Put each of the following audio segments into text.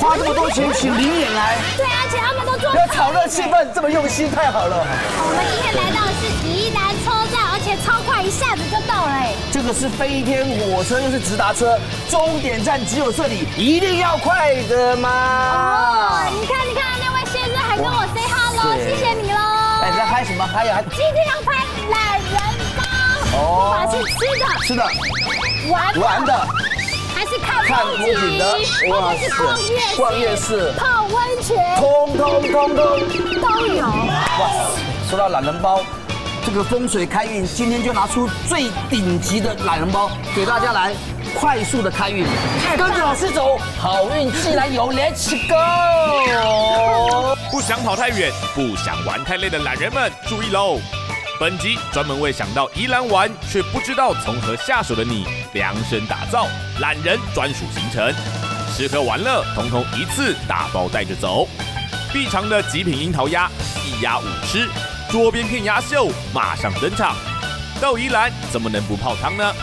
花这么多钱请林演来，对，而且他们都做要炒热气氛，这么用心，太好了。我们今天来到的是宜兰车站，而且超快，一下子就到了哎。这个是飞天火车，又是直达车，终点站只有这里，一定要快的吗。哦，你看，你看那位先生还跟我 say hello，谢谢你喽。哎，你在嗨什么？嗨呀！今天要拍懒人包，哦，不管是吃的、吃的、玩玩的，还是看风景的，或者是逛夜市、逛夜市、泡温泉，通通通通都有。哇，说到懒人包，这个风水开运，今天就拿出最顶级的懒人包给大家来快速的开运，跟着老师走，好运自然有，Let's go！不想跑太远，不想玩太累的懒人们注意喽！本集专门为想到宜兰玩却不知道从何下手的你量身打造懒人专属行程，吃喝玩乐统统一次打包带着走。必尝的极品樱桃鸭，一鸭五吃，桌边片鸭秀马上登场。到宜兰怎么能不泡汤呢？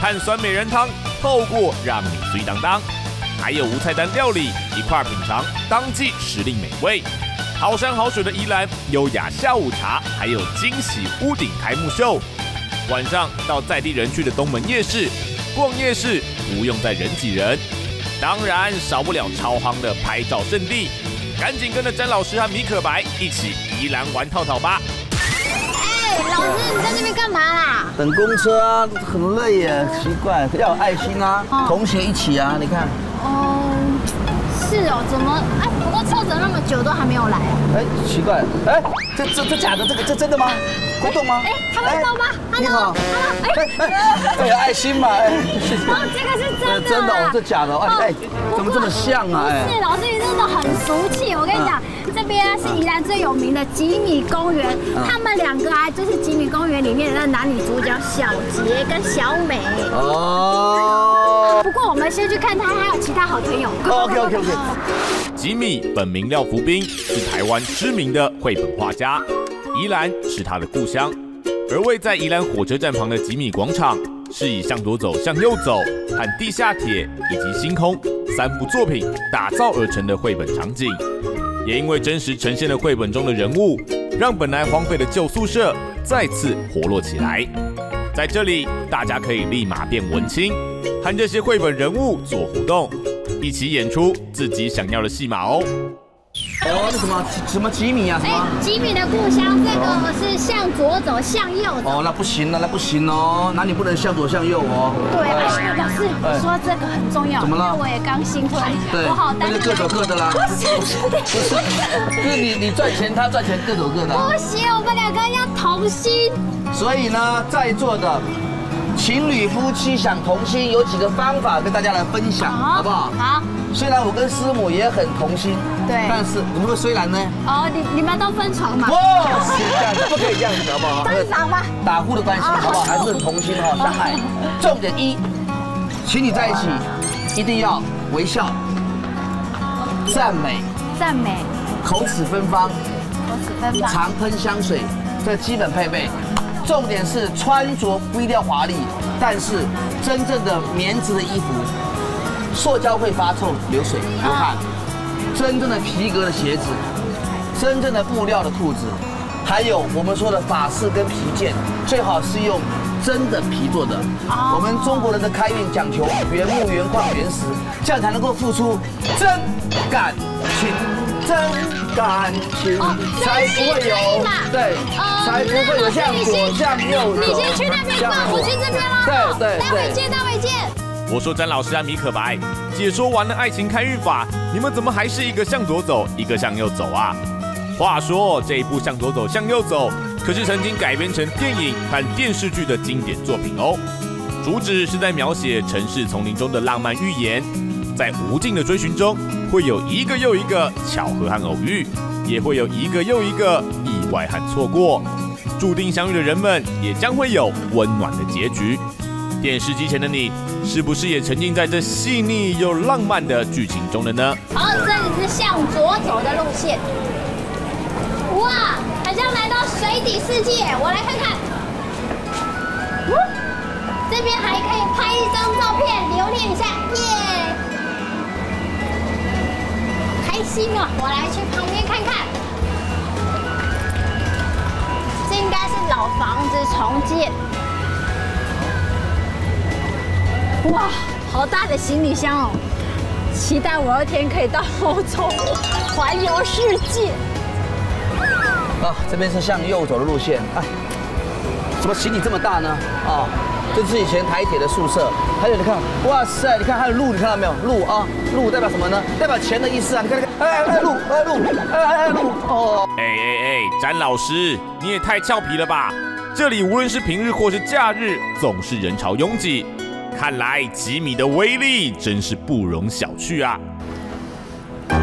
碳酸美人汤透过让你随当当，还有无菜单料理一块品尝当季时令美味。好山好水的宜兰，优雅下午茶，还有惊喜屋顶开幕秀。晚上到在地人去的东门夜市逛夜市，不用再人挤人。当然少不了超夯的拍照圣地，赶紧跟着詹老师和米可白一起宜兰玩套套吧。哎，老师你在那边干嘛啦？等公车啊，很累耶，奇怪，要有爱心啊，同学一起啊，你看。哦，是哦，怎么哎？车子那么久都还没有来啊！哎，奇怪，哎，这这这假的，这个这真的吗？会动吗？哎，他会动吗？你好，哎，哎，有爱心嘛？哎，哦，这个是真的，真的哦，这假的，哎哎，怎么这么像啊？哎，是老师，你真的很俗气。我跟你讲，这边是宜兰最有名的吉米公园，他们两个啊，就是吉米公园里面的那男女主角小杰跟小美。哦。不过我们先去看他，还有其他好朋友。OK OK OK。吉米本名廖福斌，是台湾知名的绘本画家，宜兰是他的故乡。而位在宜兰火车站旁的吉米广场，是以向左走向右走和地下铁以及星空三部作品打造而成的绘本场景。也因为真实呈现了绘本中的人物，让本来荒废的旧宿舍再次活络起来。在这里，大家可以立马变文青，和这些绘本人物做互动。一起演出自己想要的戏码哦。哦，那什么什么吉米啊？什么？吉米的故乡，这个是向左走，向右走。哦，那不行了，那不行哦，那你不能向左向右哦。对，老师说这个很重要。怎么了？我也刚新婚，对，我好担心。各走各的啦。不是，不是，就是你你赚钱，他赚钱，各走各的。不行，我们两个要同心。所以呢，在座的。情侣夫妻想同心，有几个方法跟大家来分享，好不好？好。虽然我跟师母也很同心，对，但是你们虽然呢？哦，你你们都分床嘛？不，这样不可以这样子，好不好？分床吗？打呼的关系，好不好？还是很同心哈，相爱。重点一，情侣在一起一定要微笑、赞美、赞美、口齿芬芳、口齿芬芳、常喷香水，这基本配备。重点是穿着不一定要华丽，但是真正的棉质的衣服，塑胶会发臭、流水、流汗；真正的皮革的鞋子，真正的布料的裤子，还有我们说的法式跟皮件，最好是用真的皮做的。我们中国人的开运讲求原木、原矿、原石，这样才能够付出真感情。真感情，才不会有对，才不会有向左向右你先去那边逛，我去这边了。对对待会见，待会见。我说詹老师啊米可白解说完了爱情开运法，你们怎么还是一个向左走，一个向右走啊？话说这一部向左走向右走，可是曾经改编成电影和电视剧的经典作品哦。主旨是在描写城市丛林中的浪漫寓言。在无尽的追寻中，会有一个又一个巧合和偶遇，也会有一个又一个意外和错过。注定相遇的人们，也将会有温暖的结局。电视机前的你，是不是也沉浸在这细腻又浪漫的剧情中了呢？好，这里是向左走的路线。哇，好像来到水底世界，我来看看。这边还可以拍一张照片，留念一下，耶！开心哦我来去旁边看看。这应该是老房子重建。哇，好大的行李箱哦！期待我有一天可以到欧洲环游世界。啊，这边是向右走的路线。哎，怎么行李这么大呢？啊，这是以前台铁的宿舍。还有你看，哇塞，你看还有路，你看到没有？路啊，路代表什么呢？代表钱的意思啊！你看，你看，哎哎路，哎路，哎哎路，哦。哎哎哎，詹老师，你也太俏皮了吧！这里无论是平日或是假日，总是人潮拥挤。看来吉米的威力真是不容小觑啊！哎，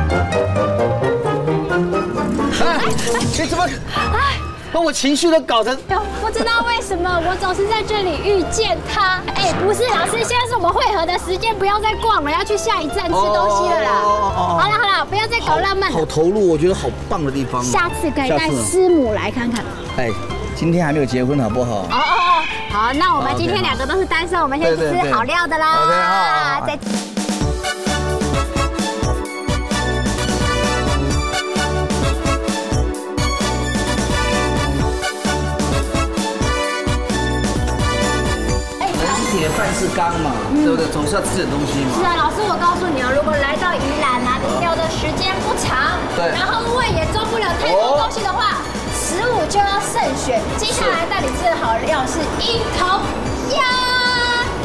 你怎么？哎，把我情绪都搞成……不知道为什么我总是在这里遇见他。哎，不是，老师，现在是我们汇合的时间，不要再逛了，要去下一站吃东西了啦。好了好了，不要再搞浪漫。好投入，我觉得好棒的地方。下次可以带师母来看看。哎。今天还没有结婚，好不好？哦哦哦，好，那我们今天两个都是单身，我们先去吃好料的啦。OK，好，再。人是铁，饭是钢嘛，对不对？总是要吃点东西嘛。是啊，老师，我告诉你啊，如果来到宜兰啊，停留的时间不长，对，然后胃也装不了太多东西的话。食物就要慎选，接下来带你吃的好料是樱桃鸭。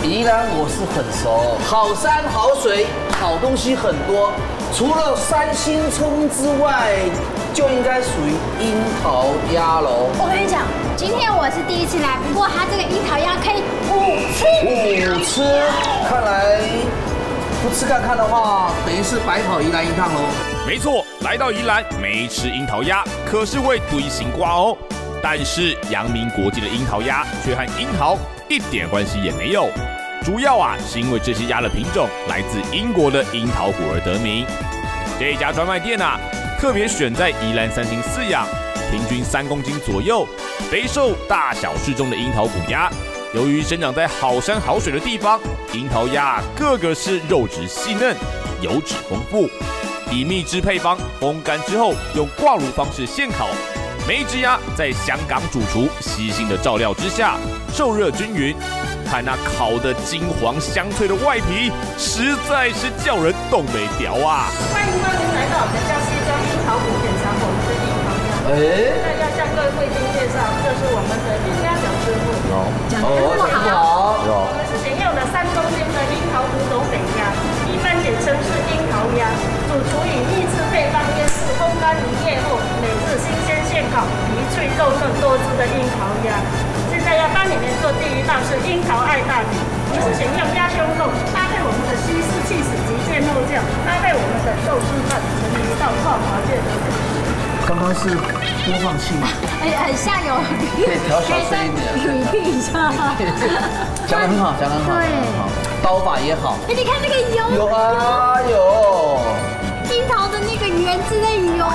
宜兰我是很熟，好山好水，好东西很多。除了三星葱之外，就应该属于樱桃鸭喽。我跟你讲，今天我是第一次来，不过它这个樱桃鸭可以五吃。五吃，看来不吃看看的话，等于是白跑宜兰一趟喽。没错，来到宜兰没吃樱桃鸭，可是会堆心瓜哦。但是阳明国际的樱桃鸭却和樱桃一点关系也没有。主要啊，是因为这些鸭的品种来自英国的樱桃谷而得名。这家专卖店啊，特别选在宜兰三星饲养，平均三公斤左右，肥瘦大小适中的樱桃谷鸭。由于生长在好山好水的地方，樱桃鸭个个是肉质细嫩，油脂丰富。以秘制配方风干之后，用挂炉方式现烤，每一只鸭在香港主厨悉心的照料之下，受热均匀。看那烤的金黄香脆的外皮，实在是叫人动没掉啊！欢迎光临来到我们的家西庄樱桃谷品尝我们的樱桃鸭。哎，现在要向各位贵宾介绍，这是我们的樱鸭小师傅。好，哦，师傅好。我们是选用了三公斤的樱桃谷种北鸭，一般简称是樱桃鸭。主厨以秘制配方腌制烘干一夜后，每日新鲜现烤，皮脆肉嫩多汁的樱桃鸭。现在要帮你们做第一道是樱桃爱大米，我们是选用鸭胸肉，搭配我们的西式气死及芥末酱，搭配我们的豆丝饭，成为一道跨华界的。刚刚是播放器吗？哎，很像有，可以调小声一点，一下。讲得很好，讲得很好，对，刀法也好。哎，你看那个油，有啊有，樱桃的那个圆子的油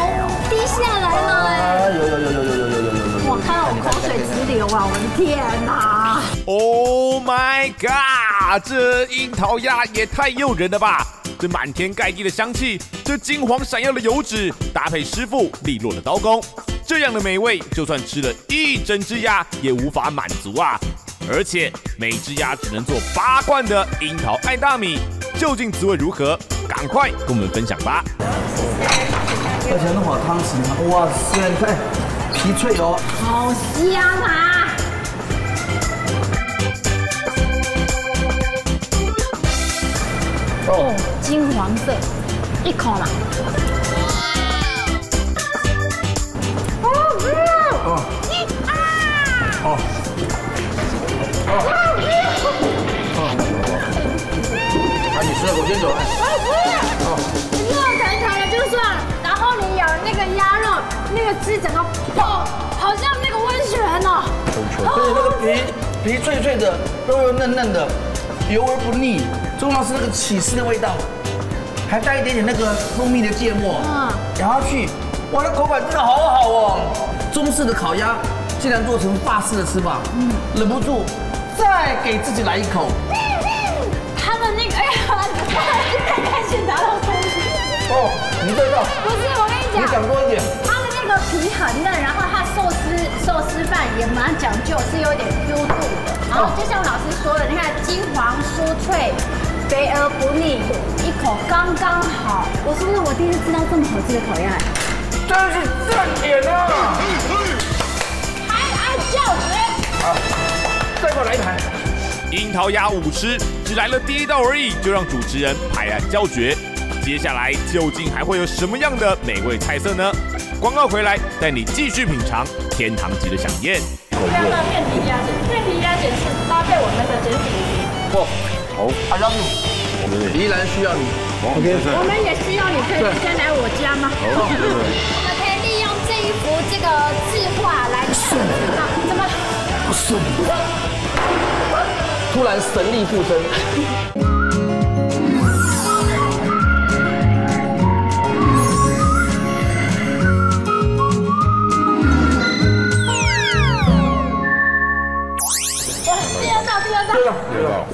滴下来了，哎，有有有有有有有有有。我看到我口水直流啊！我的天哪！Oh my god！这樱桃鸭也太诱人了吧！这满天盖地的香气，这金黄闪耀的油脂，搭配师傅利落的刀工，这样的美味，就算吃了一整只鸭也无法满足啊！而且每只鸭只能做八罐的樱桃爱大米，究竟滋味如何？赶快跟我们分享吧！而且弄好汤匙，哇塞，你看。皮脆哦，好香啊！哦，金黄色，一口嘛。哦，哦，啊！哦，哦，啊！你吃，我先走。哦，热腾腾的就算，然后你咬那个鸭肉，那个汁整个。哦，好像那个温泉哦，对，那个皮皮脆脆的，肉肉嫩嫩的，油而不腻，重要是那个起司的味道，还带一点点那个蜂蜜的芥末，嗯，咬下去，哇，那口感真的好好哦。中式的烤鸭竟然做成法式的吃法，嗯，忍不住再给自己来一口。他的那个，哎呀，太开心拿到东西。哦，你这个不是我跟你。讲你，讲多一点。它的那个皮很嫩，然后它寿司寿司饭也蛮讲究，是有点 Q 度的。然后就像老师说的，你看金黄酥脆，肥而不腻，一口刚刚好。我是不是我第一次吃到这么好吃的烤鸭？真是赞点啊！拍案叫绝！再给我来一盘。樱桃鸭五吃，只来了第一道而已，就让主持人拍案叫绝。接下来究竟还会有什么样的美味菜色呢？广告回来带你继续品尝天堂级的飨宴。不要到面皮鸭卷，面皮鸭卷是搭配我们的卷饼皮。不，好，I love you。宜兰需要你。OK，我们也需要你，可以先来我家吗？我们可以利用这一幅这个字画来怎么？突然神力附身。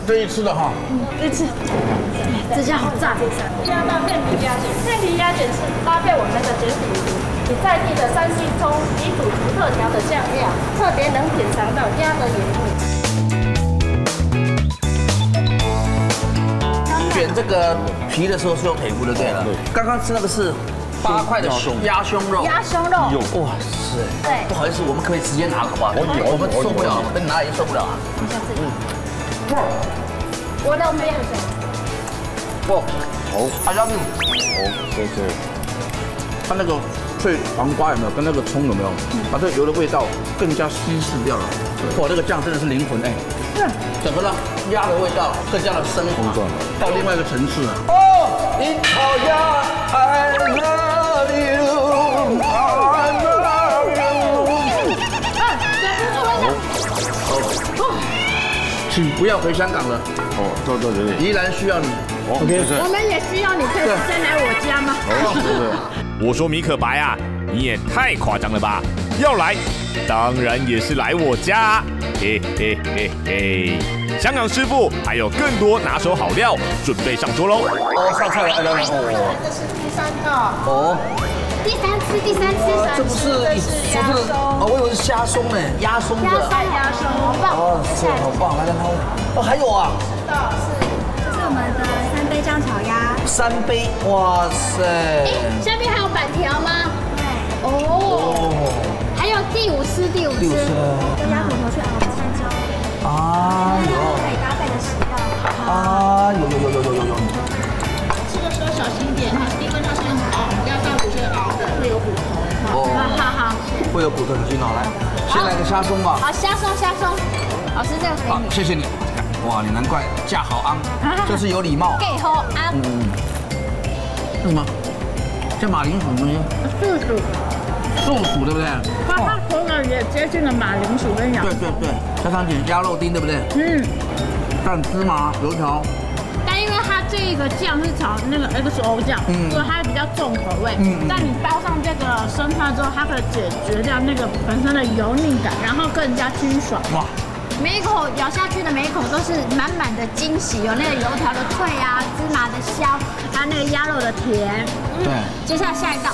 这一吃的哈，这次这家好赞！第二道面皮鸭卷，面皮鸭卷是搭配我们的卷饼皮，以在地的山西葱以煮独特调的酱料，特别能品尝到鸭的原味。卷这个皮的时候是用腿骨的，对了。刚刚吃那个是八块的鸭胸肉。鸭胸肉，哇塞！对不好意思，我们可以直接拿好不好？我们受不了，跟你拿已经受不了啊。我的没有水。不，好，I love you。谢谢。它那个脆黄瓜有没有？跟那个葱有没有？把这个油的味道更加稀释掉了。哇，这个酱真的是灵魂哎。整个让鸭的味道更加的升华，到另外一个层次了。哦，樱桃鸭，I love you，I 请不要回香港了，哦，做做这里。宜兰需要你。OK，我们也需要你，可以先来我家吗？我说米可白啊，你也太夸张了吧！要来，当然也是来我家，嘿嘿嘿嘿。香港师傅还有更多拿手好料，准备上桌喽！哦，上菜了，I love you。哦这是第三道，哦，第三次，第三次，这不是这个哦，我以为是虾松呢，鸭松鸭的。三鸭松，好棒！哦，是好棒，来来来，哦还有啊，这是我们的三杯酱炒鸭，三杯，哇塞，哎下面还有板条吗？对。哦。还有第五次，第五次。用鸭骨头去熬菜椒，啊有可以搭配的食料。啊有有有有有有有，吃的时候小心一点哈，哦，好好。会有骨头的筋好来，先来个虾松吧。好，虾松，虾松。老师，这个给好，你。谢谢你。哇，你难怪嫁好昂，就是有礼貌。给后啊，这什么？这马铃薯什么东西？素薯，素薯对不对？它它口感也接近了马铃薯跟羊对。对对，加上点鸭肉丁对不对？嗯。蘸芝麻油条，这一个酱是炒那个 XO 酱，嗯所以它比较重口味。嗯嗯但你包上这个生菜之后，它可以解决掉那个本身的油腻感，然后更加清爽。哇，每一口咬下去的每一口都是满满的惊喜，有那个油条的脆啊，芝麻的香，还有那个鸭肉的甜。对，接下来下一道。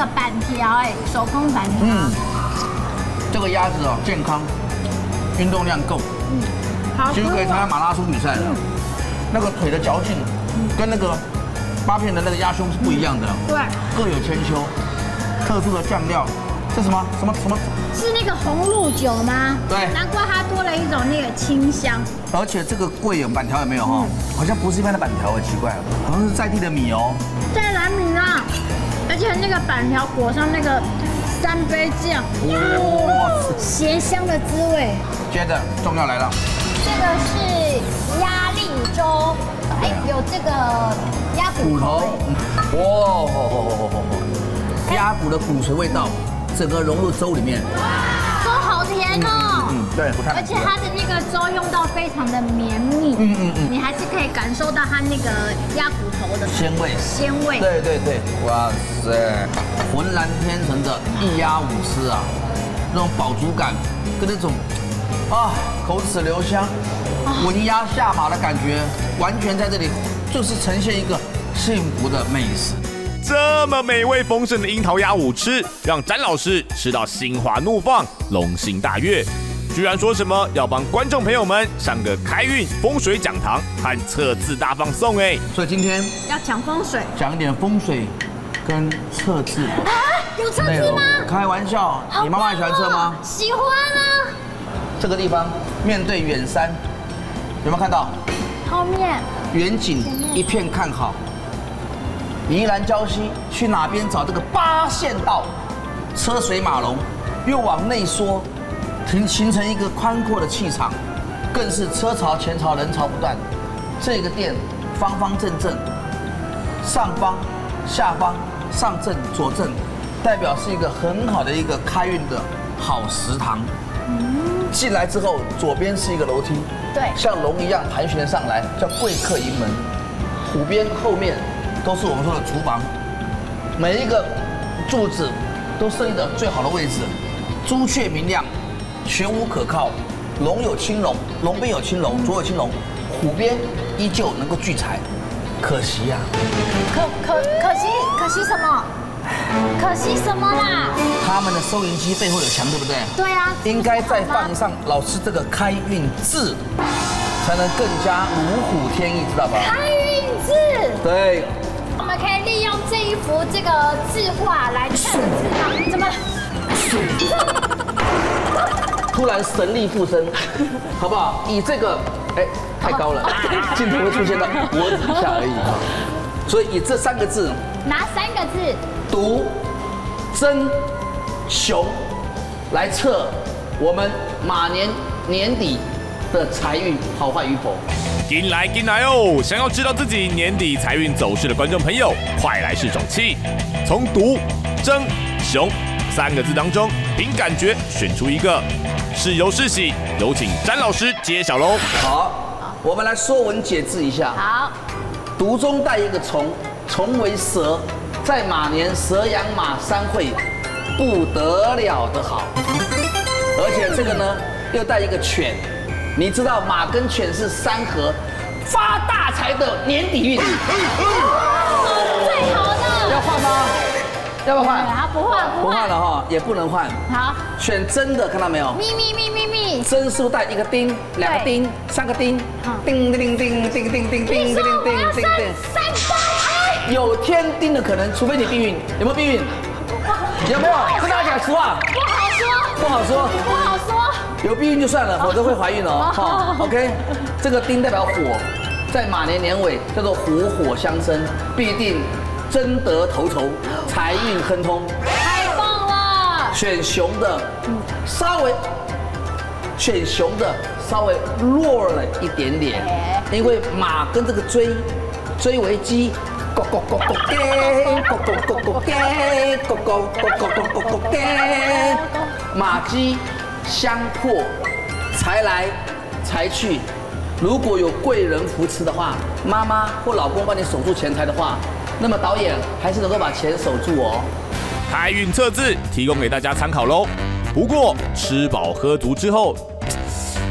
个板条，哎，手工板条。嗯，这个鸭子哦健康，运动量够，嗯好几乎可以参加马拉松比赛了。那个腿的嚼劲，跟那个八片的那个鸭胸是不一样的，对，各有千秋。特殊的酱料，这什么什么什么？是那个红露酒吗？对难怪它多了一种那个清香。而且这个贵有板条有没有哈？好像不是一般的板条，很奇怪，好像是在地的米哦。在南米啊！而且那个板条裹上那个三杯酱，哇，咸香的滋味。接着重要来了，这个是鸭粒粥，哎，有这个鸭骨骨头哇，鸭骨的骨髓味道，整个融入粥里面。甜甜哦。嗯，对，不太而且它的那个粥用到非常的绵密，嗯嗯嗯，你还是可以感受到它那个鸭骨头的鲜味。鲜味。对对对，哇塞，浑然天成的一鸭五丝啊，那种饱足感跟那种啊口齿留香、闻鸭下马的感觉，完全在这里就是呈现一个幸福的美食。这么美味丰盛的樱桃鸭舞吃，让詹老师吃到心花怒放、龙心大悦，居然说什么要帮观众朋友们上个开运风水讲堂和测字大放送哎！所以今天要讲风水，讲一点风水跟测字啊？有测字吗？开玩笑，你妈妈也喜欢测吗？喜欢啊！这个地方面对远山，有没有看到？后面远景一片看好。宜兰礁溪去哪边找这个八线道？车水马龙，又往内缩，形形成一个宽阔的气场，更是车潮前潮人潮不断。这个店方方正正，上方、下方、上正、左正，代表是一个很好的一个开运的好食堂。进来之后，左边是一个楼梯，对，像龙一样盘旋上来，叫贵客营门。虎边后面。都是我们说的厨房，每一个柱子都设立的最好的位置，朱雀明亮，玄武可靠，龙有青龙，龙边有青龙，左有青龙，虎边依旧能够聚财，可惜呀，可可可惜可惜什么？可惜什么啦？他们的收银机背后有墙，对不对？对啊，应该再放上老师这个开运字，才能更加如虎添翼，知道吧？开运字，对。利用这一幅这个字画来测字吗？怎么？突然神力附身，好不好？以这个，哎，太高了，镜头会出现到脖子以下而已。所以以这三个字，拿三个字？独、真、雄，来测我们马年年底的财运好坏与否。进来进来哦！想要知道自己年底财运走势的观众朋友，快来试手气，从独、争、雄三个字当中，凭感觉选出一个，是由是喜，有请詹老师揭晓喽。好，我们来说文解字一下。好，独中带一个虫，虫为蛇，在马年蛇羊马三会，不得了的好。而且这个呢，又带一个犬。你知道马跟犬是三合，发大财的年底运，最好的。要换吗？要不要换？啊，不换，不换了哈，也不能换。好，选真的，看到没有？咪咪咪咪咪，真是不带一个钉，两个钉，三个钉，钉钉钉钉钉钉钉钉钉钉钉，三八有天钉的可能，除非你避孕，有没有避孕？有没有？跟大家讲实话。不好说。不好说。不好说。有避孕就算了，否则会怀孕哦。好，OK，这个丁代表火，在马年年尾叫做虎火相生，必定争得头筹，财运亨通。太棒了！选熊的，稍微选熊的稍微弱了一点点，因为马跟这个追追为鸡，咕咕咕咕给，咕咕咕咕给，咕咕咕咕咕咕给，马鸡。相破，财来财去。如果有贵人扶持的话，妈妈或老公帮你守住钱财的话，那么导演还是能够把钱守住哦。开运测字提供给大家参考喽。不过吃饱喝足之后，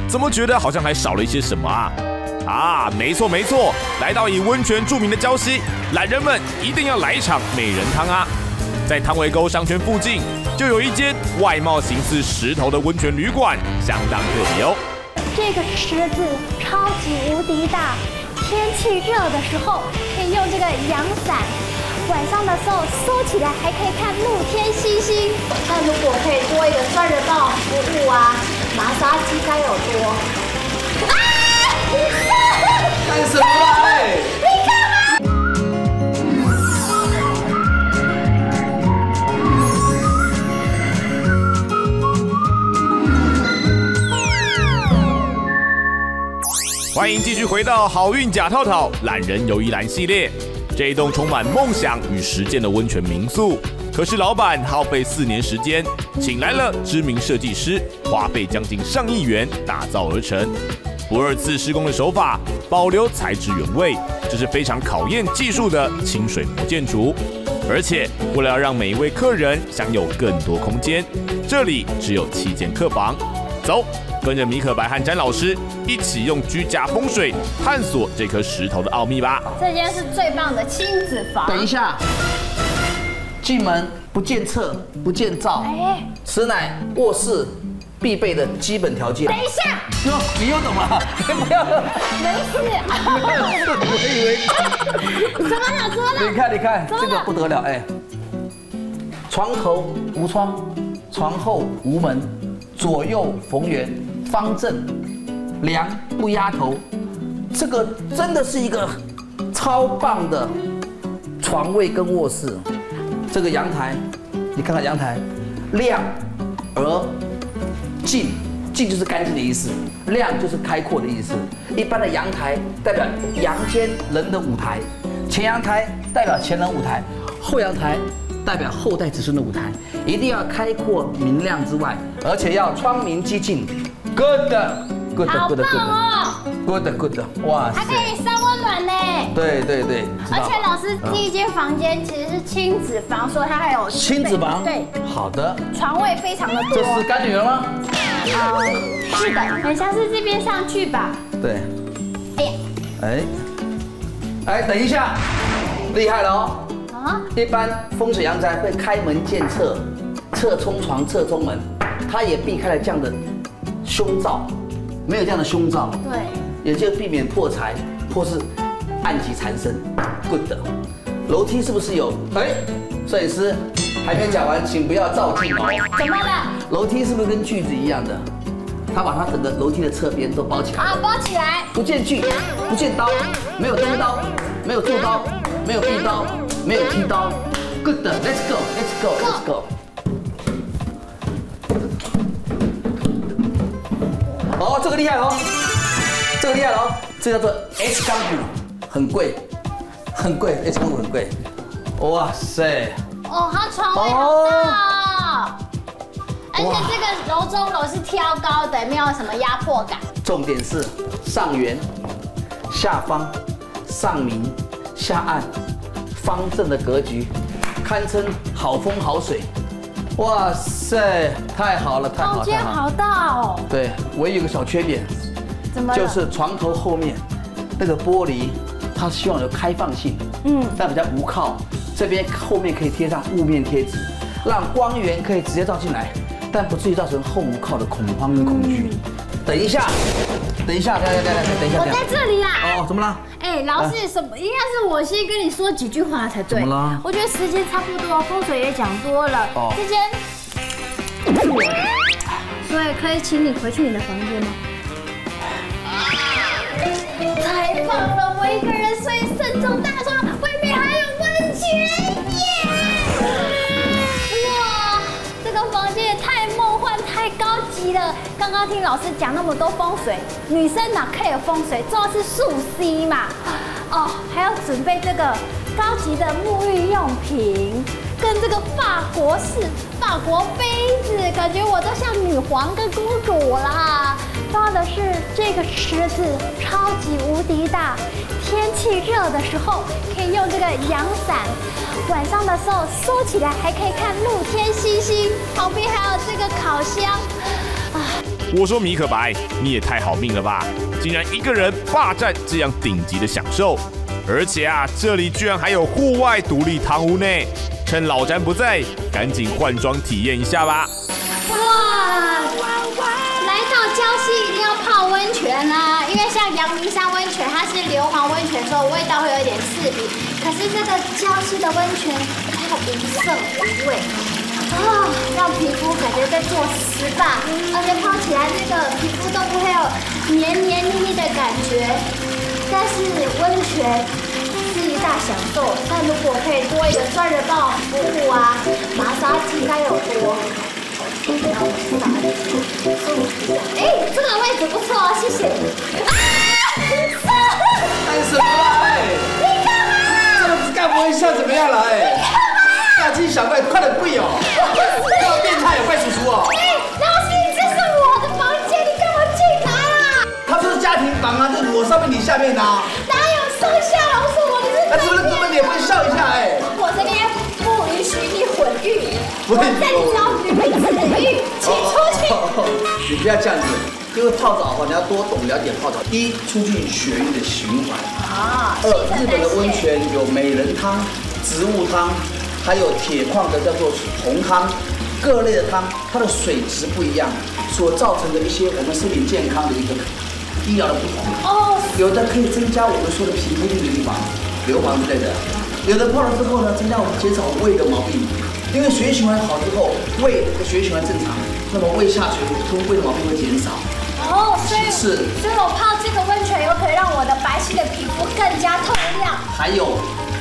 怎么觉得好像还少了一些什么啊？啊，没错没错，来到以温泉著名的礁溪，懒人们一定要来一场美人汤啊！在汤围沟商圈附近。就有一间外貌形似石头的温泉旅馆，相当特别哦。这个池子超级无敌大，天气热的时候可以用这个阳伞，晚上的时候收起来还可以看露天星星。那如果可以多一个双人抱服务啊，马杀鸡该有多？啊！干什么？欢迎继续回到好运假套套懒人游一栏系列。这一栋充满梦想与实践的温泉民宿，可是老板耗费四年时间，请来了知名设计师，花费将近上亿元打造而成。不二次施工的手法，保留材质原味，这是非常考验技术的清水模建筑。而且为了要让每一位客人享有更多空间，这里只有七间客房。走，跟着米可白和詹老师一起用居家风水探索这颗石头的奥秘吧。这间是最棒的亲子房。等一下，进门不见厕不见灶，哎，此乃卧室必备的基本条件。等一下，哟，你又懂了？不要，没事。我以为。怎么了？怎么了？你看，你看，怎么了这个不得了哎！床头无窗，床后无门，左右逢源，方正，梁不压头。这个真的是一个超棒的床位跟卧室。这个阳台，你看看阳台，亮而净，净就是干净的意思，亮就是开阔的意思。一般的阳台代表阳间人的舞台，前阳台代表前人舞台，后阳台代表后代子孙的舞台。一定要开阔明亮之外，而且要窗明几净。Good，good，good，good，good，good，好棒哦！good，哇还可以三温暖呢。对对对，而且老师第一间房间其实是亲子房，所以它还有亲子房，对，好的，床位非常的多。这是干女儿吗？呃，是的，等下是这边上去吧。对，哎呀，哎，哎，等一下，厉害了哦！啊，一般风水阳宅会开门见厕，侧冲床、侧冲门，它也避开了这样的凶兆，没有这样的胸罩，对，也就避免破财或是暗疾缠身。Good，楼梯是不是有？哎，摄影师还没讲完，请不要照镜哦。怎么了？楼梯是不是跟锯子一样的？他把它整个楼梯的侧边都包起来了啊，包起来。不见锯，不见刀，没有登刀，没有铸刀，没有壁刀，没有剃刀。Good，Let's go，Let's go，Let's go。哦，这个厉害哦，这个厉害哦，这叫做 H 钢骨，很贵，很贵，H 钢骨很贵。哇塞，哦，它床位好大哦。而且这个楼中楼是挑高的，没有什么压迫感。重点是上圆、下方、上明、下暗，方正的格局，堪称好风好水。哇塞，太好了，太好了，太好了。间好大哦。对，唯一有个小缺点，怎么？就是床头后面那个玻璃，它希望有开放性，嗯，但比较无靠。这边后面可以贴上雾面贴纸，让光源可以直接照进来，但不至于造成后无靠的恐慌跟恐惧。等一下，等一下，等一下，等一下，等一下，我在。这里啦。哦，怎么了？哎，老师，什么？应该是我先跟你说几句话才对。怎么了我觉得时间差不多，风水也讲多了。哦这间是我的，所以可以请你回去你的房间吗？太棒了，我一个人睡慎重大床，高级了。刚刚听老师讲那么多风水，女生哪 care 风水，重要是素 C 嘛。哦，还要准备这个高级的沐浴用品，跟这个法国式法国杯子，感觉我都像女皇跟公主啦。重要的是这个池子，超级无敌大，天气热的时候可以用这个阳伞，晚上的时候收起来还可以看露天星星，旁边还有这个烤箱。我说米可白，你也太好命了吧！竟然一个人霸占这样顶级的享受，而且啊，这里居然还有户外独立汤屋呢！趁老詹不在，赶紧换装体验一下吧！哇！来到礁溪一定要泡温泉啦、因为像阳明山温泉，它是硫磺温泉，所以味道会有一点刺鼻。可是这个礁溪的温泉，它无色无味。啊，让皮肤感觉在做 SPA，而且泡起来那个皮肤都不会有黏黏腻腻的感觉。但是温泉是一大享受，但如果可以多一个专人帮我服务啊，马杀鸡该有多？哎，这个位置不错哦，谢谢。啊！干什么啦？哎，你干嘛？这样子干不会像怎么样了？哎，干这惊小怪，快点跪哦！这么变态，有怪叔叔哦！哎，老师，这是我的房间，你干嘛进来啊？他这是家庭房啊，这我上面你下面啊。哪有上下老师，我的是那怎么怎么脸会笑一下哎？我这边不允许你混浴，我这里教女子浴，请出去。你不要这样子，因为泡澡的话，你要多懂了解泡澡。一，促进血液的循环。啊，二，日本的温泉有美人汤、植物汤，还有铁矿的叫做红汤，各类的汤，它的水质不一样，所造成的一些我们身体健康的一个医疗的不同。哦，有的可以增加我们说的皮肤病的地方，硫磺之类的；有的泡了之后呢，增加我们减少胃的毛病，因为血液循环好之后，胃的血液循环正常，那么胃下垂跟胃的毛病会减少。哦，所以是所以我泡这个温泉又可以让我的白皙的皮肤更加透亮。还有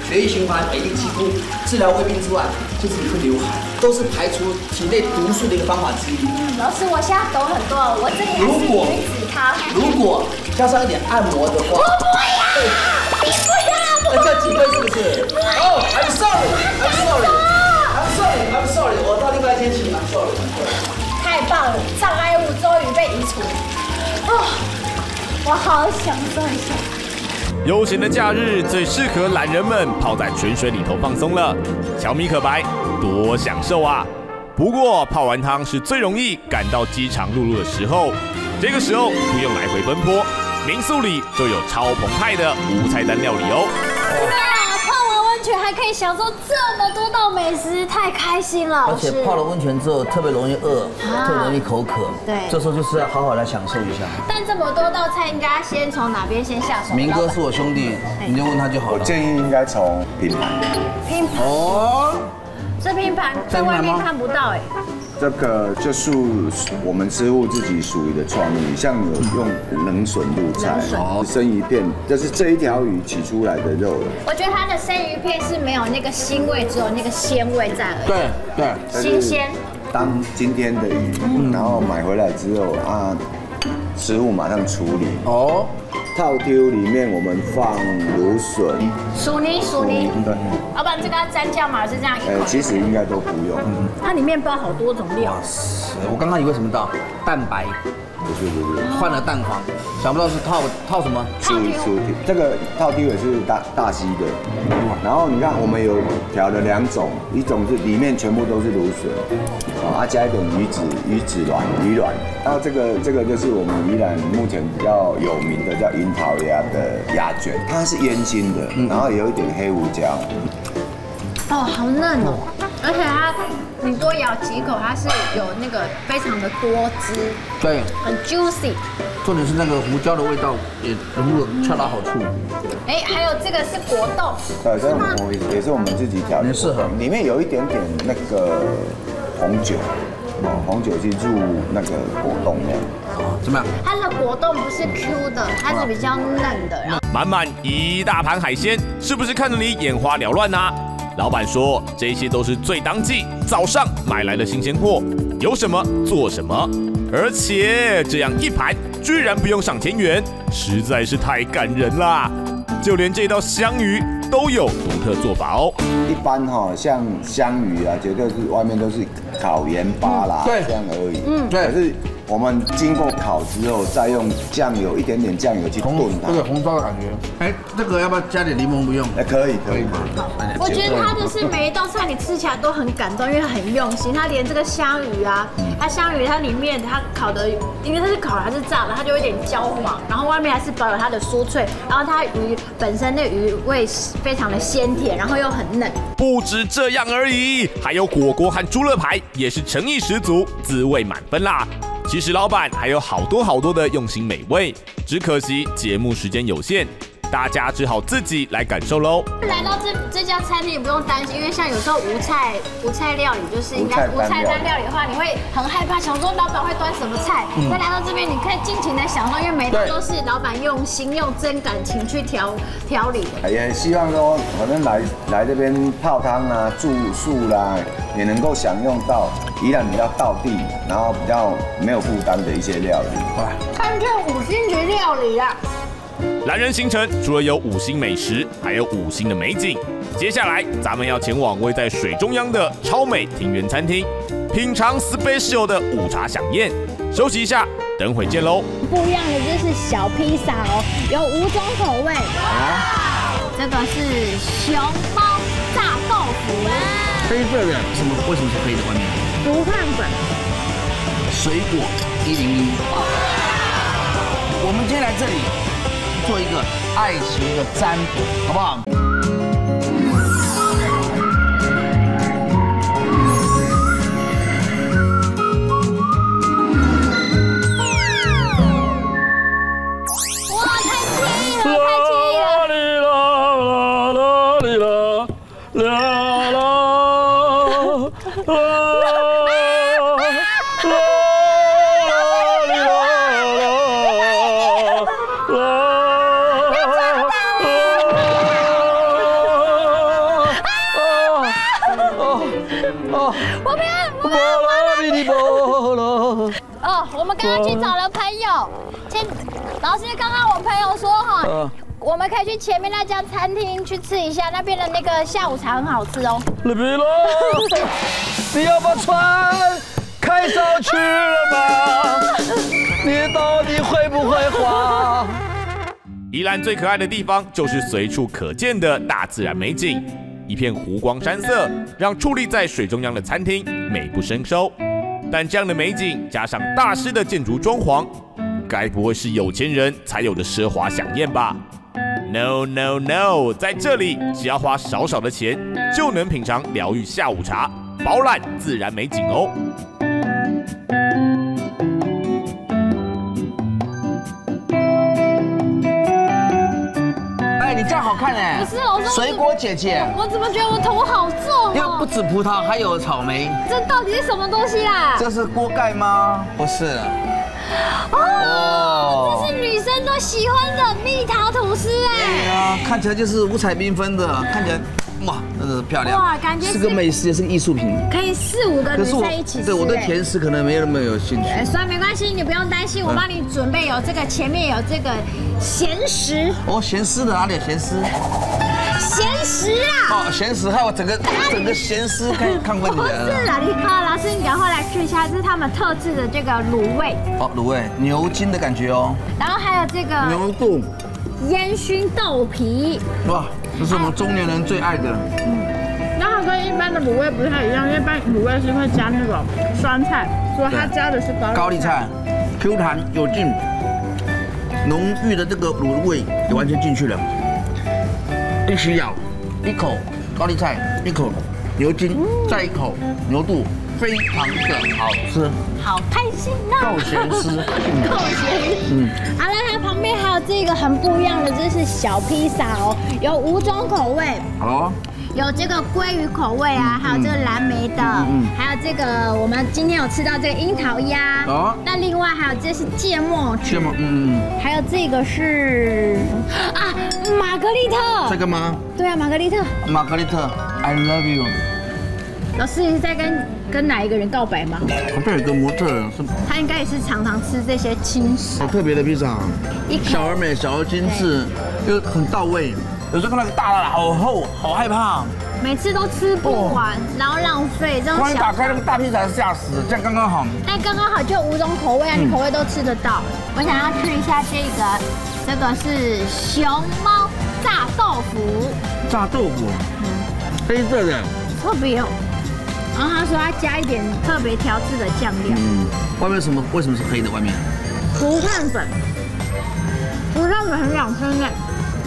血液循环、美丽肌肤、治疗胃病之外，就是你会流汗，都是排除体内毒素的一个方法之一。嗯老师，我现在懂很多，我这里还是如果女子汤。如果加上一点按摩的话，我不要，你不要，那这几分是不是？哦、i m sorry，I'm sorry，I'm sorry，I'm sorry，我到另外一间去，I'm sorry，I'm sorry。太棒了，障碍物终于被移除。哦，我好享受一下。悠闲的假日最适合懒人们泡在泉水里头放松了，小米可白，多享受啊！不过泡完汤是最容易感到饥肠辘辘的时候，这个时候不用来回奔波，民宿里就有超澎湃的无菜单料理哦。还可以享受这么多道美食，太开心了。而且泡了温泉之后特别容易饿，特别容易口渴。对这时候就是要好好来享受一下。但这么多道菜，应该先从哪边先下手？明哥是我兄弟，你就问他就好了。建议应该从品牌，拼盘，哦，这拼盘在外面看不到哎。这个就是我们师傅自己属于的创意，像有用冷笋入菜冷、生鱼片，就是这一条鱼取出来的肉。我觉得它的生鱼片是没有那个腥味，只有那个鲜味在而已。对对，新鲜。当今天的鱼，然后买回来之后啊，师傅马上处理。哦，套丢里面我们放芦笋，薯泥，薯泥。对，老板，这个要蘸酱吗？还是这样一呃，口？其实应该都不用，它里面包好多种料。我刚刚以为什么到蛋白不是不是。换了蛋黄，想不到是套套什么？酥酥皮，这个套丢也是大大溪的，然后你看我们有调了两种，一种是里面全部都是芦笋，啊，加一点鱼子鱼子卵鱼卵，然后这个这个就是我们宜兰目前比较有名的叫樱桃鸭的鸭卷，它是烟熏的，然后有一点黑胡椒，哦，好嫩哦！而且它，你多咬几口，它是有那个非常的多汁，对，很 juicy。重点是那个胡椒的味道也融入了恰到好处。哎，还有这个是果冻，对，这种我也是我们自己调的，很适合里面有一点点那个红酒，哦，红酒去入那个果冻那样。怎么样？它的果冻不是 Q 的，它是比较嫩的。然后满满一大盘海鲜，是不是看着你眼花缭乱呐？老板说这些都是最当季早上买来的新鲜货，有什么做什么，而且这样一盘居然不用上千元，实在是太感人啦！就连这道香鱼都有独特做法哦。一般哈、像香鱼啊，绝对是外面都是烤盐巴啦，对这样而已。嗯，对可是我们经过烤之后，再用酱油一点点酱油去炖它这。个红烧的感觉。哎，这个要不要加点柠檬？不用。哎，可以可以。我觉得它的是每一道菜你吃起来都很感动，因为很用心。它连这个香鱼啊，它香鱼它里面它烤的，因为它是烤的还是炸的，它就有点焦黄，然后外面还是保有它的酥脆，然后它鱼本身那鱼味非常的鲜甜，然后又很嫩。不止这样而已，还有火锅和猪肋排，也是诚意十足，滋味满分啦。其实老板还有好多好多的用心美味，只可惜节目时间有限，大家只好自己来感受喽。来到这这家餐厅，也不用担心，因为像有时候无菜无菜料理，就是应该无无菜单料理的话，你会很害怕，想说老板会端什么菜。那、来到这边，你可以尽情的享受，因为每道都是老板用心用真感情去调调理的。也希望说，反正来来这边泡汤啊、住宿啦，也能够享用到依然比较道地，然后比较没有负担的一些料理。哇，看这五星级料理啊！懒人行程除了有五星美食，还有五星的美景。接下来咱们要前往位在水中央的超美庭园餐厅，品尝 special 的午茶飨宴。休息一下，等会见喽。不一样的，就是小披萨哦，有五种口味。这个是熊猫炸豆腐，黑色的什么？为什么是黑的？外面不看粉，水果一零一。我们今天来这里做一个爱情的占卜，好不好？们可以去前面那家餐厅去吃一下，那边的那个下午茶很好吃哦。李皮罗，你要把船开上去了吗？你到底会不会划？宜兰最可爱的地方就是随处可见的大自然美景，一片湖光山色，让矗立在水中央的餐厅美不胜收。但这样的美景加上大师的建筑装潢，该不会是有钱人才有的奢华飨宴吧？No No No，在这里只要花少少的钱，就能品尝疗愈下午茶，饱览自然美景哦。你这样好看哎！不是，我说水果姐姐。我怎么觉得我头好重？又不止葡萄，还有草莓。这到底是什么东西啦？这是锅盖吗？不是。哦，这是女生都喜欢的蜜桃吐司哎。对啊，看起来就是五彩缤纷的，看起来。哇，真是漂亮！哇，感觉是个美食，也是个艺术品。可以四五个女生一起吃。对，我对甜食可能没有那么有兴趣。哎，算没关系，你不用担心，我帮你准备有这个，前面有这个咸食。哦，咸湿的哪里有？咸湿？咸食啊！哦，咸食，害我整个整个咸湿看看问题了。不是啊，你好，老师，你赶快来吃一下，这是他们特制的这个卤味。哦，卤味，牛筋的感觉哦。然后还有这个牛肚，烟熏豆皮。哇。这是我们中年人最爱的。嗯，然后跟一般的卤味不太一样，因为一般卤味是会加那种酸菜，所以它加的是高高丽菜，Q 弹有劲，浓郁的这个卤味也完全进去了。一起咬，一口高丽菜，一口牛筋，再一口牛肚。非常的好吃，好开心呐！够咸吃，够咸。嗯，好了，它旁边还有这个很不一样的，这是小披萨哦，有五种口味。好。有这个鲑鱼口味啊，还有这个蓝莓的，还有这个我们今天有吃到这个樱桃鸭。哦。那另外还有这是芥末。芥末，嗯嗯。还有这个是啊，玛格丽特。这个吗？对啊，玛格丽特。玛格丽特，I love you。老师，你是在跟跟哪一个人告白吗？旁边有个模特，是。他应该也是常常吃这些轻食。好特别的披萨，小而美，小而精致，又很到位。有时候看到大大的，好厚，好害怕。每次都吃不完，然后浪费。这样。打开那个大披萨，吓死！这样刚刚好。但刚刚好，就五种口味啊，你口味都吃得到。我想要吃一下这个，这个是熊猫炸豆腐。炸豆腐，嗯，黑色的，特别。然后他说他加一点特别调制的酱料。嗯，外面什么？为什么是黑的？外面？胡炭粉。胡炭粉很养生的，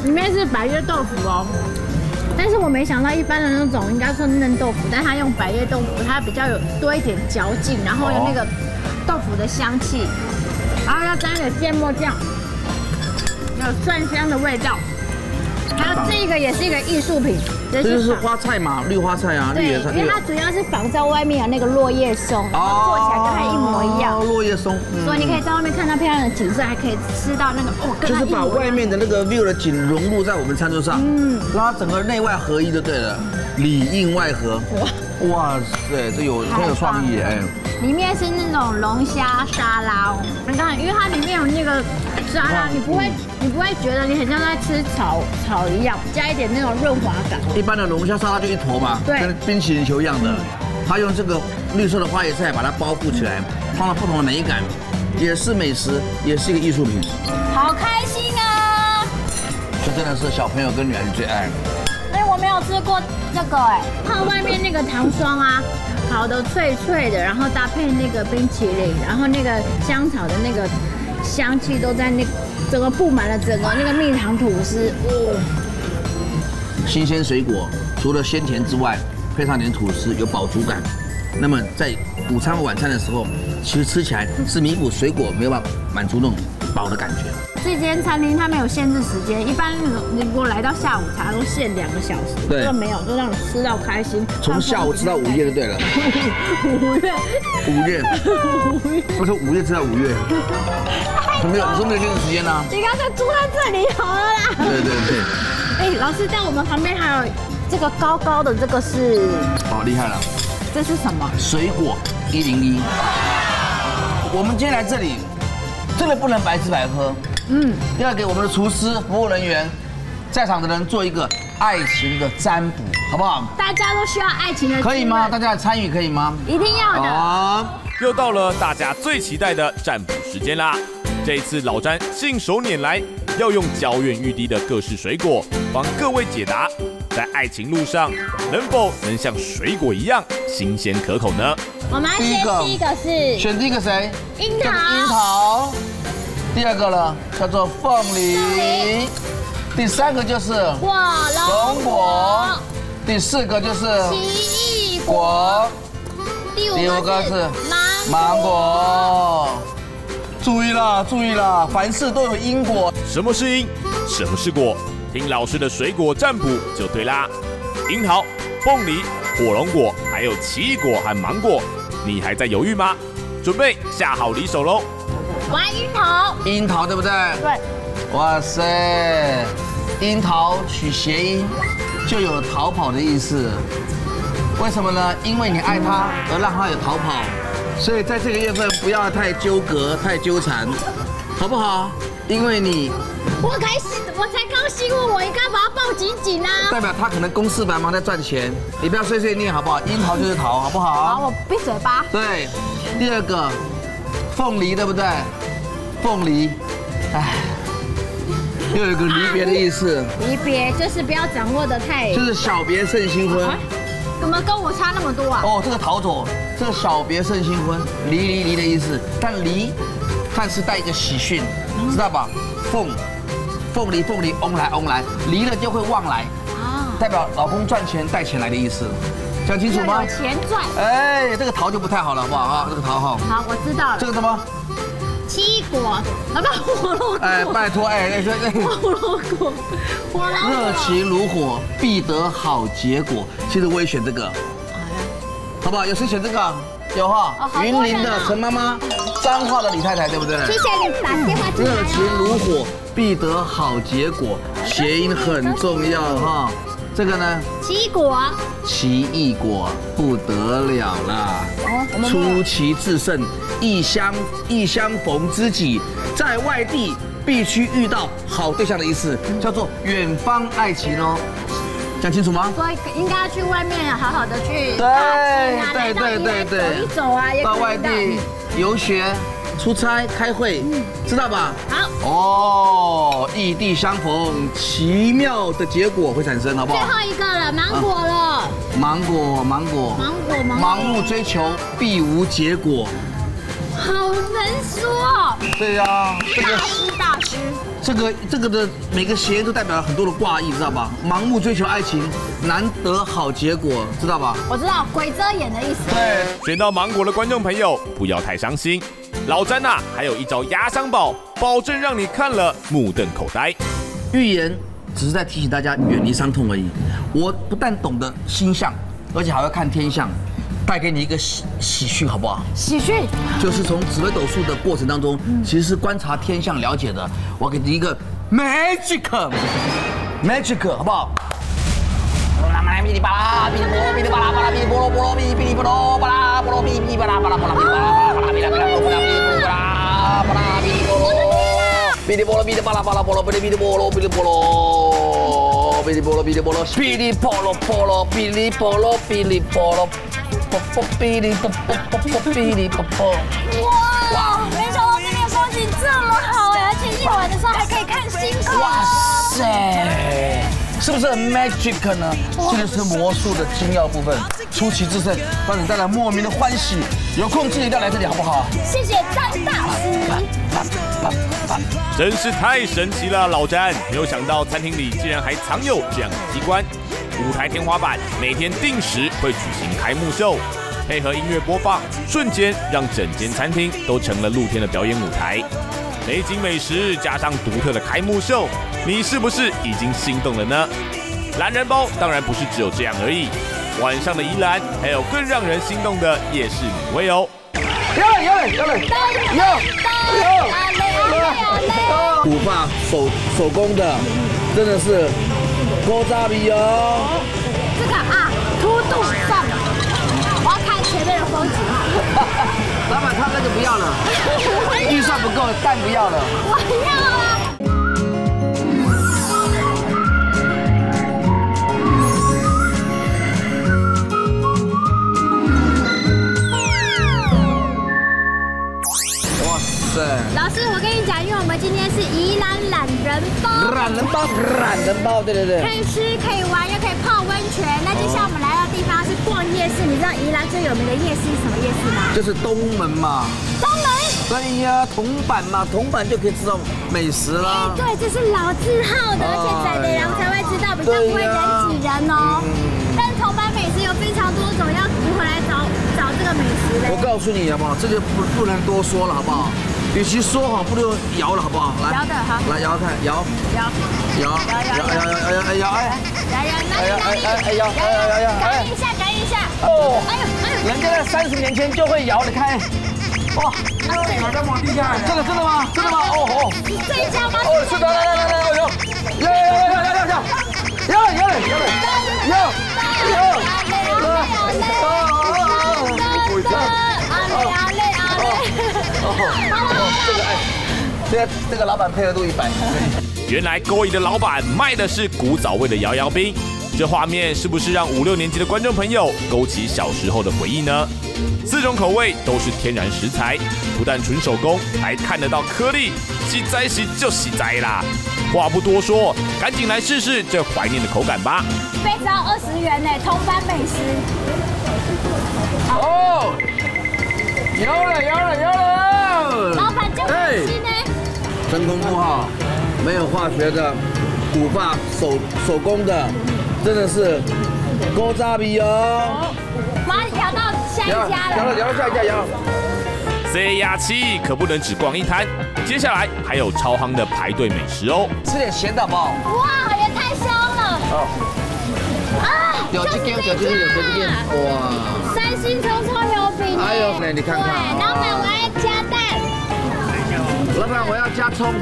里面是白叶豆腐哦。但是我没想到一般的那种应该说嫩豆腐，但它用白叶豆腐，它比较有多一点嚼劲，然后有那个豆腐的香气，然后要沾点芥末酱，有蒜香的味道。还有这个也是一个艺术品。这就是花菜嘛，绿花菜啊，绿叶菜。因为它主要是仿照外面有那个落叶松，做起来跟它一模一样。落叶松，所以你可以在外面看到漂亮的景色，还可以吃到那个哦，就是把外面的那个 view 的景融入在我们餐桌上，嗯，让它整个内外合一就对了，里应外合。哇，哇塞，这有很有创意哎。里面是那种龙虾沙拉哦。你看，因为它里面有那个沙拉，你不会你不会觉得你很像在吃草草一样，加一点那种润滑感。一般的龙虾沙拉就一坨嘛，对跟冰淇淋球一样的。它用这个绿色的花椰菜把它包覆起来，放了不同的美感，也是美食，也是一个艺术品。好开心啊！这真的是小朋友跟女孩子最爱。哎，我没有吃过这个哎，它外面那个糖霜啊，烤的脆脆的，然后搭配那个冰淇淋，然后那个香草的那个香气都在那整个布满了整个那个蜜糖吐司，哦，新鲜水果除了鲜甜之外，配上点吐司，有饱足感。那么在午餐和晚餐的时候，其实吃起来是弥补水果没有办法满足那种饱的感觉。这间餐厅它没有限制时间，一般你如果来到下午茶都限两个小时，对这个没有，就让你吃到开心。从下午吃到午夜就对了，五月，午夜，不是午夜吃到五月，你没有，你说没有限制时间呢、你干脆住在这里好了啦。对对对，哎，老师，在我们旁边还有这个高高的，这个是好厉害了。这是什么？水果一零一。我们今天来这里，真的不能白吃白喝。嗯，要给我们的厨师、服务人员，在场的人做一个爱情的占卜，好不好？大家都需要爱情的，可以吗？大？家来参与可以吗？一定要的。好，又到了大家最期待的占卜时间啦！这一次老詹信手拈来，要用胶原玉滴的各式水果帮各位解答，在爱情路上能否能像水果一样新鲜可口呢？我们要第一个先第一个是选第一个谁？樱桃樱，桃。第二个呢，叫做凤梨。第三个就是火龙龙果果，。第四个就是奇异果，第第五五个是芒果。注意啦，注意啦，凡事都有因果。什么是因，什么是果？听老师的水果占卜就对啦。樱桃、凤梨、火龙果，还有奇异果和芒果，你还在犹豫吗？准备下好离手喽！玩樱桃，樱桃对不对？对，哇塞，樱桃取谐音，就有逃跑的意思。为什么呢？因为你爱他，而让他有逃跑。所以在这个月份不要太纠葛、太纠缠，好不好？因为你我开始我才刚兴奋，我应该把它抱紧紧啊。代表他可能公事繁忙在赚钱，你不要碎碎念好不好？樱桃就是桃，好不好，好？我闭嘴巴。对，第二个凤梨对不对？凤梨，哎，又有个离别的意思，离别就是不要掌握的太，就是小别胜新婚。啊怎么跟我差那么多啊？哦，这个桃走，这个小别胜新婚，离离离的意思，但离看是带一个喜讯，知道吧？凤，凤梨凤梨翁来翁来，离了就会旺来，啊，代表老公赚钱带钱来的意思，讲清楚吗有？钱赚。哎，这个桃就不太好了，好不好啊？这个桃哈，好，我知道了这。个什么？奇异果，啊不，火龙果。哎，拜托，哎，哎，这哎。火龙果，火龙果。热情如火，必得好结果。其实我也选这个，好不好？有谁选这个？有哈云林的哦陈妈妈，彰化的李太太，对不对？谢谢你打电话热情哦。如火，必得好结果，谐音很重要哈。这个呢，奇异果，奇异果不得了啦！哦，出奇制胜，异乡异乡逢知己，在外地必须遇到好对象的意思，叫做远方爱情哦。讲清楚吗？所以应该要去外面好好的去对对对对对走一走啊，到外地游学、出差、开会，知道吧？好，哦，异地相逢，奇妙的结果会产生，好不好？最后一个了，芒果了，芒果，芒果，芒果，芒果盲，目追求必无结果。好能说，对呀、这个大师大师，这个这个的每个谐音都代表了很多的卦意，知道吧？盲目追求爱情，难得好结果，知道吧？我知道鬼遮眼的意思。对，选到芒果的观众朋友，不要太伤心。老詹呐、还有一招压箱宝，保证让你看了目瞪口呆。预言只是在提醒大家远离伤痛而已。我不但懂得星象，而且还会看天象，带给你一个喜喜讯，好不好？喜讯，就是从紫微斗数的过程当中，其实是观察天象了解的。我给你一个 magic magic，好不好？哎，哔哩吧啦，哔哩波罗，哔哩，巴拉哔哩波罗，波罗哔，哔哩波罗，巴拉波罗哔，哔哩，巴拉巴拉，哔哩，巴拉哔哩，巴拉哔哩，巴拉巴拉哔哩。哔哩巴拉巴拉，哔哩哔哩波罗，哔哩波罗，哔哩波罗，哔哩波罗，哔哩波罗，哔哩波罗，哔哩波，波波波波哔哩波波。哇！没想到今天风景这么好哎，而且夜晚的时候还可以看星空。哇塞！是不是很 magic 呢？这个是魔术的精要部分，出奇制胜，帮你带来莫名的欢喜。有空记得一定要来这里，好不好？谢谢张大师。真是太神奇了，老詹！没有想到餐厅里竟然还藏有这样的机关。舞台天花板每天定时会举行开幕秀，配合音乐播放，瞬间让整间餐厅都成了露天的表演舞台。美景美食加上独特的开幕秀，你是不是已经心动了呢？懒人包当然不是只有这样而已，晚上的宜兰还有更让人心动的夜市美味哦。有了有了有了有有，古发手手工的，真的是高扎比哦。这个啊，凸肚算了，我要看前面的风景。老板，他那个不要了，预算不够，蛋不要了。我要塞，老师，我跟你讲，因为我们今天是宜兰懒人包，懒人包，懒人包，对对对可。以吃，可以玩，又可以泡温泉。那接下来我们来到的地方是逛夜市，你知道宜兰最有名的夜市是什么夜市吗？就是东门嘛，东门。对呀，铜板嘛，铜板就可以吃到美食哎啦，。对，这是老字号的，而且宰的人才会知道，比较不会人挤人哦。但铜板美食有非常多种，要如何来找找这个美食嘞？我告诉你好不好？这就不不能多说了，好不好？与其说好，不如摇了，好不好？来，摇的好来摇摇看，摇摇，摇摇摇摇摇摇摇摇，哎来来，哪里哪里？哎摇摇摇摇感哎应一下，感应一下。哦，哎呦哎呦，人家在三十年前就会摇，你看，哇，这个真的吗？真的吗？哦哦。是这一家吗？哦，是的，来来来来，摇摇摇摇摇摇摇摇，摇摇摇摇摇哦这个这个老板配合度一百，原来勾引的老板卖的是古早味的摇摇冰，这画面是不是让五六年级的观众朋友勾起小时候的回忆呢？四种口味都是天然食材，不但纯手工，还看得到颗粒，洗栽洗就洗栽啦！话不多说，赶紧来试试这怀念的口感吧！被只要二十元呢，通班美食。哦，摇了有了有了，老板就开心呢。真功夫哈，没有化学的，古法手手工的，真的是高扎比哦。马上摇到下一家了摇了了。摇了下一家摇。C 压七可不能只逛一摊，接下来还有超夯的排队美食哦。吃点咸的好不好？哇，也太香了。哦，啊，有这件，有这件，有这件，哇！三星葱葱油饼。哎呦那你看看对，老板我要加蛋，老板，我要加葱，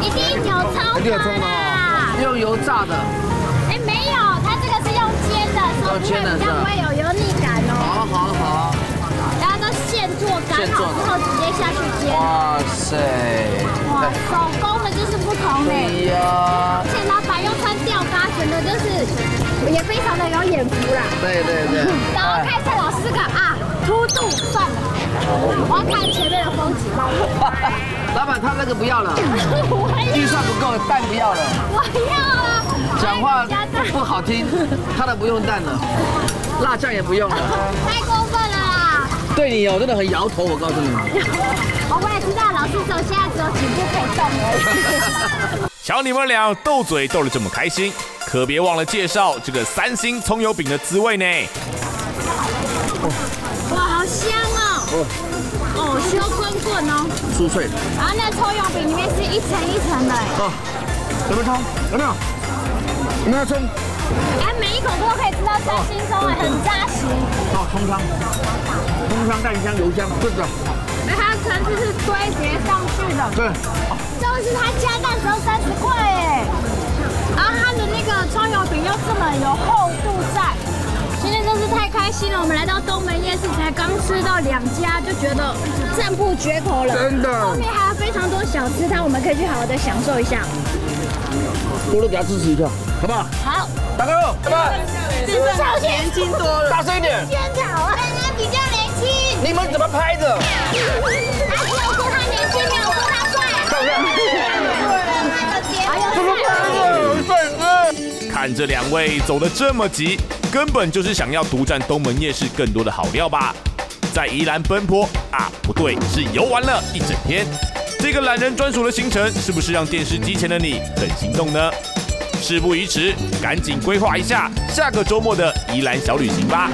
一定有葱一定有葱的啦哦，。用油炸的。哎，没有，它这个是用煎的，所以用煎的是吧比较不会有油腻感哦。好好好，然后都现做，擀好之后直接下去煎。哇塞！哇，手工的就是不同对嘞。呀，而且老板用穿吊嘎，整个就是也非常的有眼福啦。对对对。然后看一下老师个啊，凸度算了，我要看前面的风景。老板，他那个不要了，我 预算不够，蛋不要了。我要啊！讲话不好听，他的不用蛋了，辣酱也不用了。太过分了啦！对你哦，真的很摇头，我告诉你。们，我也知道，老师手现在只有颈部可以动而已。瞧你们俩斗嘴斗得这么开心，可别忘了介绍这个三星葱油饼的滋味呢。哇，好香哦！哦，香滚滚哦。酥脆。然后那个葱油饼里面是一层一层的，哎哦，有没有葱？有没有？有没有葱？哎，每一口都可以吃到三星葱，哎，很扎实。哦，葱香，葱香、蛋香、油香，是的，那，它层次是堆叠上去的，对。这个是它加蛋时候三十块，这么有厚度在，今天真是太开心了。我们来到东门夜市，才刚吃到两家，就觉得赞不绝口了。真的后面还有非常多小吃摊，我们可以去好好的享受一下。多多给他支持一下，好不好？好，大哥，拜拜，是不是超年轻多了？大声一点，天草啊，他比较年轻。你们怎么拍的？他只有说他年轻，没有说他帅。看不看？他的节目。看这两位走得这么急，根本就是想要独占东门夜市更多的好料吧？在宜兰奔波啊，不对，是游玩了一整天。这个懒人专属的行程，是不是让电视机前的你很心动呢？事不宜迟，赶紧规划一下下个周末的宜兰小旅行吧！